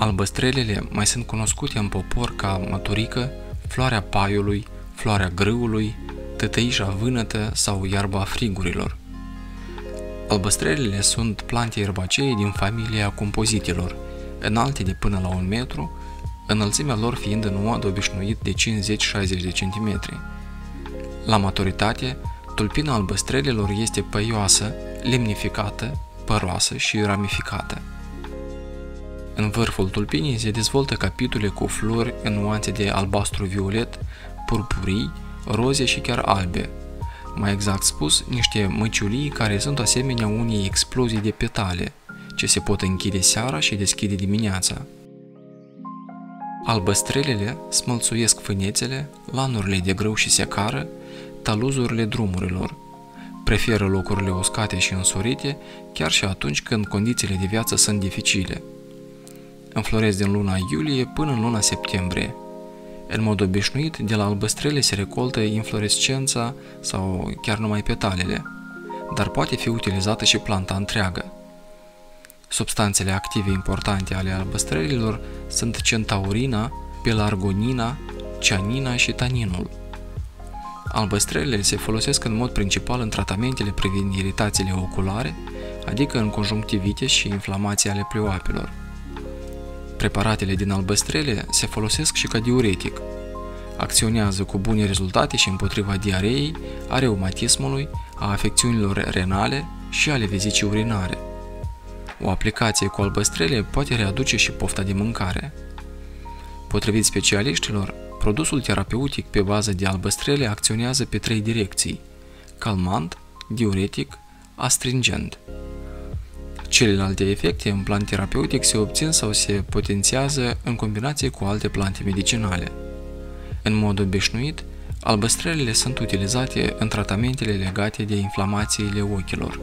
Albăstrelele mai sunt cunoscute în popor ca măturică, floarea paiului, floarea grâului, tătăișa vânătă sau iarba frigurilor. Albăstrelele sunt plante erbacee din familia compozitilor, înalte de până la un metru, înălțimea lor fiind în mod obișnuit de 50-60 de centimetri. La maturitate, tulpina albăstrelelor este păioasă, lemnificată, păroasă și ramificată. În vârful tulpinii se dezvoltă capitole cu flori în nuanțe de albastru-violet, purpurii, roze și chiar albe. Mai exact spus, niște măciulii care sunt asemenea unei explozii de petale, ce se pot închide seara și deschide dimineața. Albăstrelele smălțuiesc fânețele, lanurile de grâu și secară, taluzurile drumurilor. Preferă locurile uscate și însorite, chiar și atunci când condițiile de viață sunt dificile. Înfloresc din luna iulie până în luna septembrie. În mod obișnuit, de la albăstrele se recoltă inflorescența sau chiar numai petalele, dar poate fi utilizată și planta întreagă. Substanțele active importante ale albăstrelilor sunt centaurina, pelargonina, cianina și taninul. Albăstrelele se folosesc în mod principal în tratamentele privind iritațiile oculare, adică în conjunctivite și inflamații ale pleoapelor. Preparatele din albăstrele se folosesc și ca diuretic. Acționează cu bune rezultate și împotriva diareei, a reumatismului, a afecțiunilor renale și ale vezicii urinare. O aplicație cu albăstrele poate readuce și pofta de mâncare. Potrivit specialiștilor, produsul terapeutic pe bază de albăstrele acționează pe trei direcții – calmant, diuretic, astringent. Celelalte efecte în plan terapeutic se obțin sau se potențiază în combinație cu alte plante medicinale. În mod obișnuit, albăstrelele sunt utilizate în tratamentele legate de inflamațiile ochilor.